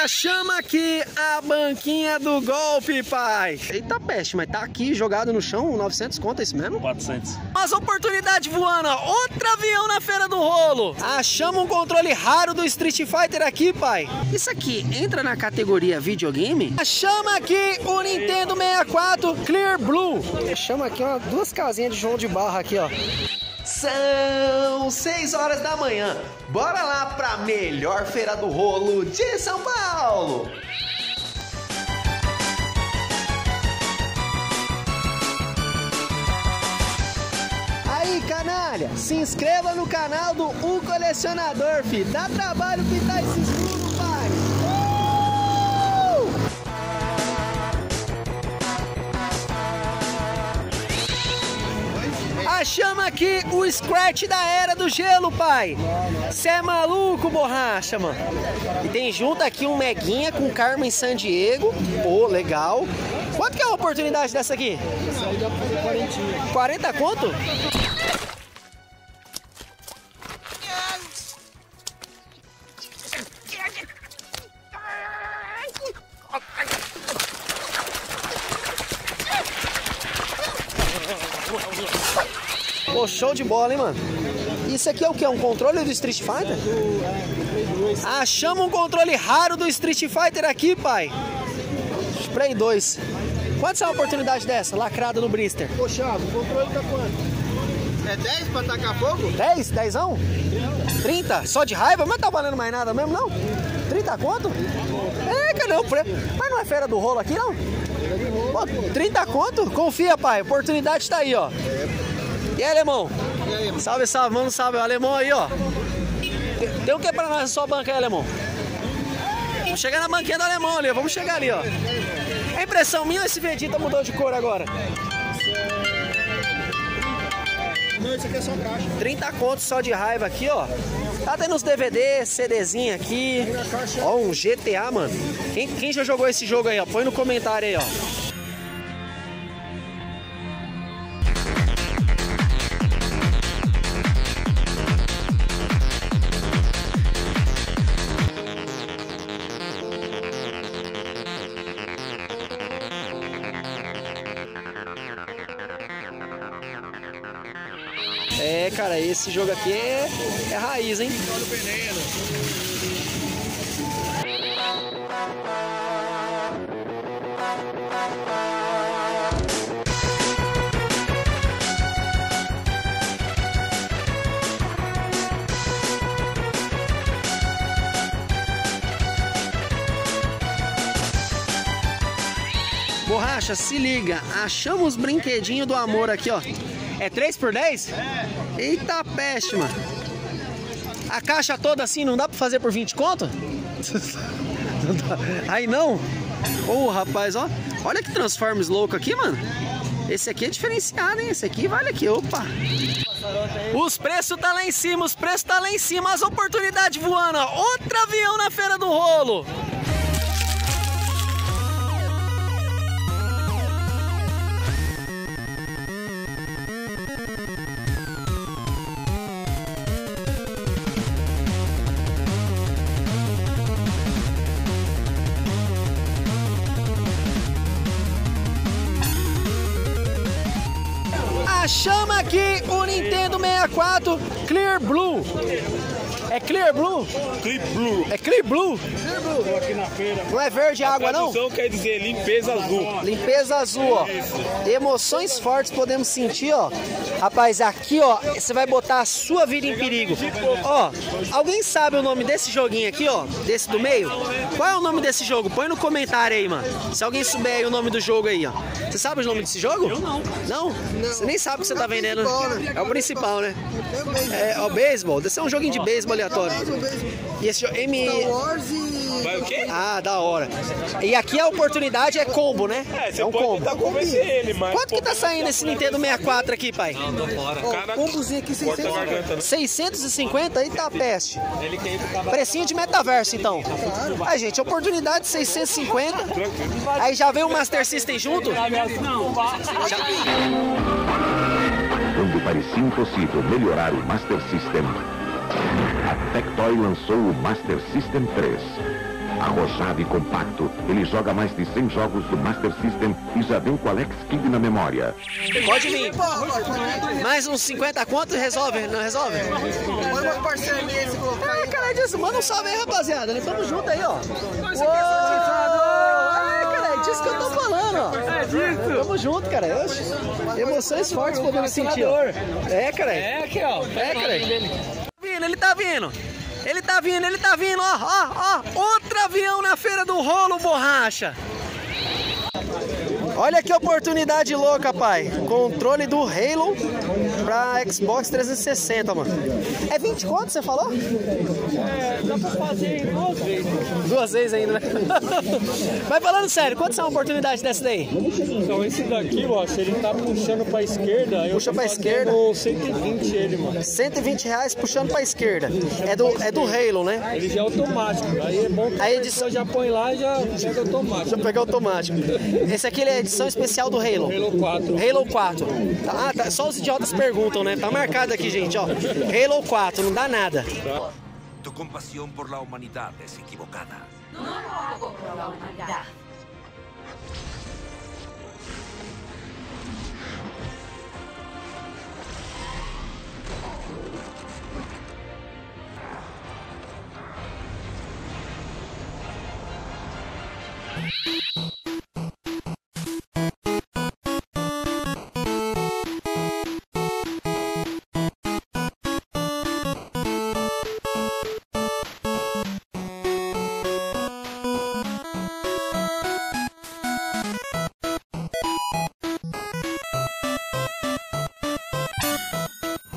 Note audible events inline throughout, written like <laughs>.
Achamos aqui a banquinha do golpe, pai. Eita peste, mas tá aqui jogado no chão, 900 conto, é isso mesmo? 400. Mas oportunidade voando, ó. outro avião na feira do rolo. Achamos um controle raro do Street Fighter aqui, pai. Isso aqui entra na categoria videogame? Achamos aqui o Nintendo 64 Clear Blue. Achamos aqui ó, duas casinhas de João de Barra aqui, ó. São 6 horas da manhã. Bora lá pra melhor feira do rolo de São Paulo. Aí, canalha, se inscreva no canal do O Colecionador, fi. Dá trabalho pintar esse escudo, O Scratch da Era do Gelo, pai. Cê é maluco, borracha, mano. E tem junto aqui um Meguinha com Carmen San Diego. Pô, legal. Quanto que é a oportunidade dessa aqui? Essa aí dá pra 40. 40 conto? Show de bola, hein, mano? Isso aqui é o que? Um controle do Street Fighter? Achamos um controle raro do Street Fighter aqui, pai. Spray 2. Quanto é uma oportunidade dessa? Lacrada no Brister. Ô, Thiago, o controle tá quanto? É 10 pra tacar fogo? 10? 10? 30? Só de raiva? Mas tá valendo mais nada mesmo, não? 30 conto? É, cara, não. pre- Mas não é feira do rolo aqui, não? Pô, 30 conto? Confia, pai. A oportunidade tá aí, ó. E aí, alemão? E aí, mano? Salve, salve, mano, salve. O alemão aí, ó. Tem- Tem o que pra nós na sua banca aí, alemão? Vamos chegar na banquinha do alemão ali, vamos chegar ali, ó. É impressão minha ou esse Vegeta mudou de cor agora? Não, isso aqui é só caixa. 30 contos só de raiva aqui, ó. Tá tendo uns DVD, CDzinho aqui. Ó, um GTA, mano. Quem, quem já jogou esse jogo aí, ó? Põe no comentário aí, ó. É, cara, esse jogo aqui é, é raiz, hein? Borracha, se liga, achamos brinquedinho do amor aqui, ó. É 3 por 10? É. Eita peste, mano. A caixa toda assim não dá pra fazer por 20 conto? Não. <laughs> Aí não? Ô, rapaz, ó. Olha que Transformers louco aqui, mano. Esse aqui é diferenciado, hein? Esse aqui vale aqui, opa. Os preços tá lá em cima, os preços tá lá em cima, as oportunidades voando, ó. Outro avião na feira do rolo. Achamos aqui o Nintendo 64 Clear Blue. É Clear Blue? Clip Blue. É Clear Blue? Tô aqui na feira. Não é verde água, não? Tradução quer dizer limpeza azul. Limpeza azul, ó. Emoções fortes podemos sentir, ó. Rapaz, aqui, ó, você vai botar a sua vida em perigo. Ó, alguém sabe o nome desse joguinho aqui, ó? Desse do meio? Qual é o nome desse jogo? Põe no comentário aí, mano. Se alguém souber aí o nome do jogo aí, ó. Você sabe o nome desse jogo? Eu não. Não? Você nem sabe o que você tá vendendo. É o principal, né? É, ó, beisebol. Deve ser um joguinho de beisebol aleatório. E esse jogo, M... E... Vai o quê? Ah, da hora. E aqui a oportunidade é combo, né? É, você um pode combo. convencer ele, mas... Quanto que tá saindo esse Nintendo 64 aqui, pai? Cara, Ó, combozinho aqui, corta a 600 garganta, né? 650 aí tá peste. Precinho de metaverso, então. Aí, gente, oportunidade 650. Aí já veio o Master System junto? Quando parecia impossível melhorar o Master System, a Tectoy lançou o Master System 3. Arrojado e compacto, ele joga mais de 100 jogos do Master System e já vem com Alex Kidd na memória. Pode vir. Mais uns 50 conto resolve, não resolve? Manda se colocar Ah, cara, disso. Manda um salve aí, rapaziada. Tamo junto aí, ó. é Uou! Ah, cara, é disso que eu tô falando, ó. É disso. Tamo junto, cara. Emoções fortes podemos sentir, ó. É, cara. É aqui, ó. É, cara. Vindo, ele tá vindo. Ele tá vindo, ele tá vindo, ó, ó, ó. Outro avião na feira do rolo, borracha. Olha que oportunidade louca, pai. Controle do Halo pra Xbox 360, mano. É 20 quanto você falou? Dá pra fazer duas vezes. Duas vezes ainda, né? <laughs> Mas falando sério, quanto é uma oportunidade dessa daí? Então esse daqui, ó, se ele tá puxando pra esquerda, eu Puxa pra esquerda. 120 ele, mano. 120 reais puxando pra esquerda. É do, é do Halo, né? Ele já é automático. Aí é bom que Aí a edição- já põe lá e já pega automático. Deixa eu pegar automático. Esse aqui ele é a edição especial do Halo. Halo 4. Halo 4. Tá- ah, tá- só os idiotas perguntam, né? Tá marcado aqui, gente, ó. Halo 4, não dá nada. Tu compasión por la humanidad es equivocada. No lo hago por la humanidad.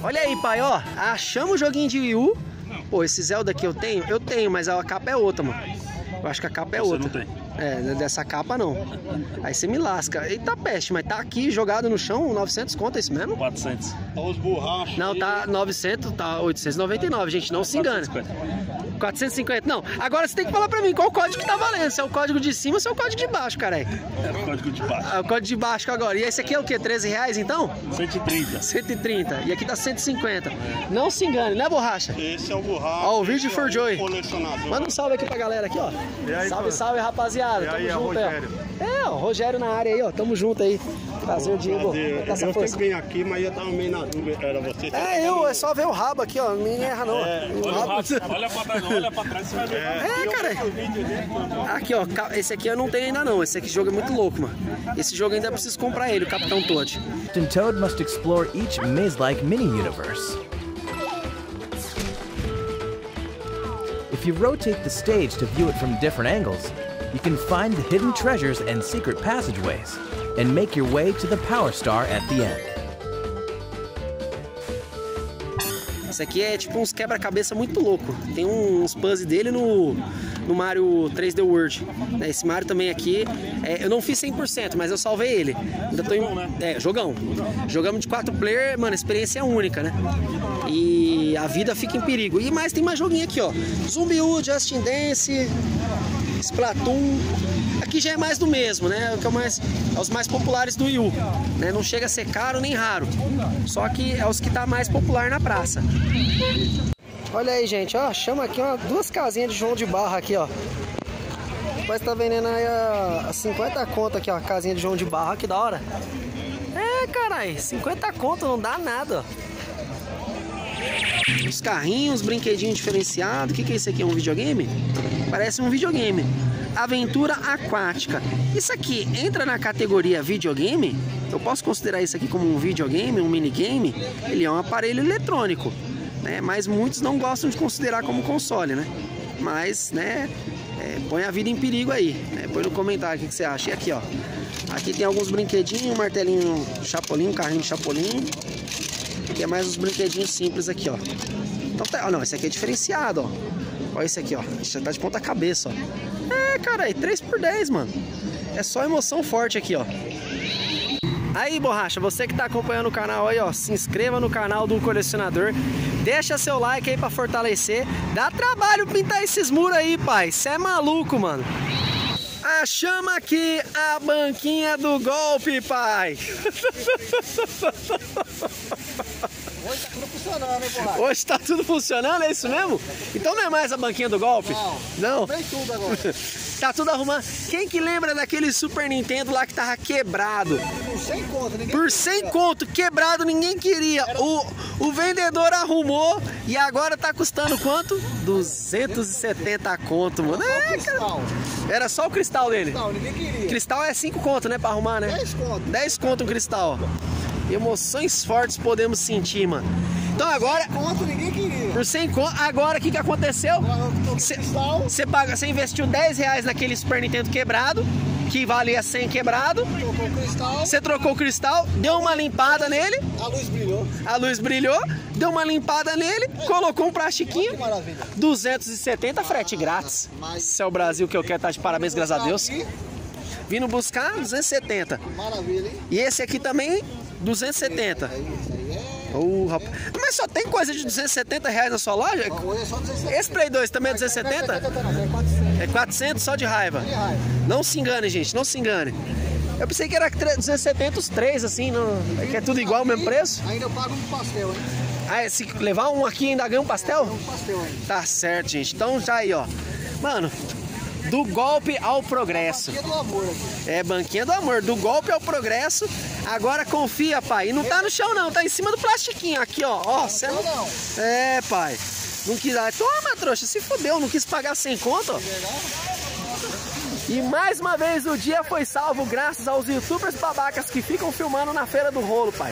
Olha aí, pai, ó. Achamos o joguinho de Wii U. Pô, esse Zelda aqui eu tenho? Eu tenho, mas a capa é outra, mano. Eu acho que a capa é outra. não tem. É, dessa capa não. Aí você me lasca. Eita peste, mas tá aqui jogado no chão, 900 conto, é isso mesmo? 400. Os borrachos. Não, tá 900, tá 899, gente, não se engana. 450. Não, agora você tem que falar pra mim qual código que tá valendo. Se é o código de cima ou se é o código de baixo, cara. É o código de baixo. É o código de baixo agora. E esse aqui é o quê? 13 reais então? 130. 130. E aqui tá 150. Não se engane, né, borracha? Esse é o borracho. Ó, o vídeo esse é for Joy. Colecionador. Manda um salve aqui pra galera aqui, ó. aí, salve, mano? salve, rapaziada. E Tamo aí, é o junto ó. É, ó, Rogério na área aí, ó. Tamo junto aí. Prazer, Prazer. Diego. Essa Eu força. sempre vim aqui, mas eu tava meio na dúvida. Era você. É, eu, é só ver o rabo aqui, ó. Ninguém erra, não. ó. O Olha, rabo- olha pra trás, olha pra trás, você vai ver. É, cara. Aqui, ó. Esse aqui eu não tenho ainda, não. Esse aqui jogo é muito louco, mano. Esse jogo ainda preciso comprar ele, o Capitão Toad. Captain Toad must explore each maze-like mini-universe. If you rotate the stage to view it from different angles, you can find the hidden treasures and secret passageways, and make your way to the Power Star at the end. Esse aqui é tipo uns quebra-cabeça muito louco. Tem uns puzzles dele no, no Mario 3D World. né? Esse Mario também aqui, é, eu não fiz 100%, mas eu salvei ele. Ainda tô em, É, jogão. Jogamos de 4 player, mano, experiência é única, né? E a vida fica em perigo. E mais, tem mais joguinho aqui, ó. Zumbi U, Justin Dance, Splatoon. Aqui já é mais do mesmo, né? É, o mais, é os mais populares do Wii U. Né? Não chega a ser caro nem raro. Só que é os que tá mais popular na praça. Olha aí, gente, ó. Chama aqui ó, duas casinhas de João de Barra aqui, ó. Mas tá vendendo aí a, a 50 conto aqui, ó. a Casinha de João de Barra, que da hora. É, carai, 50 conto não dá nada, ó. Os carrinhos, brinquedinho diferenciado. O que, que é isso aqui? É um videogame? Parece um videogame. Aventura aquática. Isso aqui entra na categoria videogame? Eu posso considerar isso aqui como um videogame, um minigame? Ele é um aparelho eletrônico, né? Mas muitos não gostam de considerar como console, né? Mas, né? é, põe a vida em perigo aí. Né? Põe no comentário o que, você acha. E aqui, ó. Aqui tem alguns brinquedinhos, martelinho chapolim, carrinho chapolim. E é mais uns brinquedinhos simples aqui, ó. Então tá, ó, não, esse aqui é diferenciado, ó. Olha esse aqui, ó. Já tá de ponta cabeça, ó. É, cara, 3 por 10, mano. É só emoção forte aqui, ó. Aí, borracha, você que tá acompanhando o canal aí, ó, se inscreva no canal do colecionador. Deixa seu like aí pra fortalecer. Dá trabalho pintar esses muros aí, pai. Cê é maluco, mano. Achamos aqui a banquinha do golpe, pai. <laughs> Hoje tá tudo funcionando, hein, porra? Hoje tá tudo funcionando, é isso mesmo? Então não é mais a banquinha do golpe? Não. Não? Vem tudo agora. <laughs> Tá tudo arrumado. Quem que lembra daquele Super Nintendo lá que tava quebrado? Por 100 conto, ninguém Por 100 conto, quebrado, ninguém queria. O, o vendedor arrumou e agora tá custando quanto? 270 conto, mano. É, cara. Era só o cristal dele. Não, ninguém queria. Cristal é 5 conto, né, pra arrumar, né? 10 conto. 10 conto um cristal. Emoções fortes podemos sentir, mano. Então agora, Conto, ninguém queria. por 100 conto, agora o que que aconteceu? Você paga, você investiu 10 reais naquele Super Nintendo quebrado, que valia 100 quebrado. tocou o cristal, Você trocou o cristal, deu uma limpada nele, a luz brilhou. a luz brilhou, deu uma limpada nele, colocou um Que plastiquinho, maravilha. 270 frete grátis. Esse é o Brasil que eu quero estar de parabéns, graças a Deus. Aqui, Vindo buscar 270. Maravilha, hein? E esse aqui também, 270. Aí, isso aí é. Rapaz. Mas só tem coisa de 270 reais na sua loja? É só 16. Esse Play 2 também é 270? Não, é 400. É 400 só de raiva. Não se engane, gente, não se engane. Eu pensei que era 270 os três, assim, não... é que é tudo igual, o mesmo preço. Ainda eu pago um pastel, hein? Ah, se levar um aqui ainda ganha um pastel? Um pastel ainda. Tá certo, gente. Então já aí, ó. Mano, do golpe ao progresso. Dia do amor. É, banquinha do amor. Do golpe ao progresso. Agora confia, pai. E não tá no chão, não. Tá em cima do plastiquinho. Aqui, ó. Ó, cê Não, não. É, pai. Não quis. ah, Toma, trouxa. Se fodeu. Não quis pagar sem conta, ó. E mais uma vez o dia foi salvo graças aos youtubers babacas que ficam filmando na feira do rolo, pai.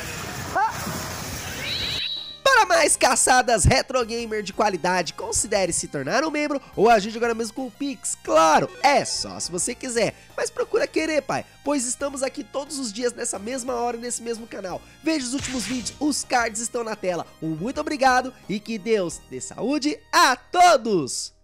Mais caçadas retro gamer de qualidade, considere se tornar um membro ou ajude agora mesmo com o Pix. Claro, é só se você quiser, mas procura querer, pai, pois estamos aqui todos os dias nessa mesma hora nesse mesmo canal. Veja os últimos vídeos, os cards estão na tela. Um muito obrigado e que Deus dê saúde a todos!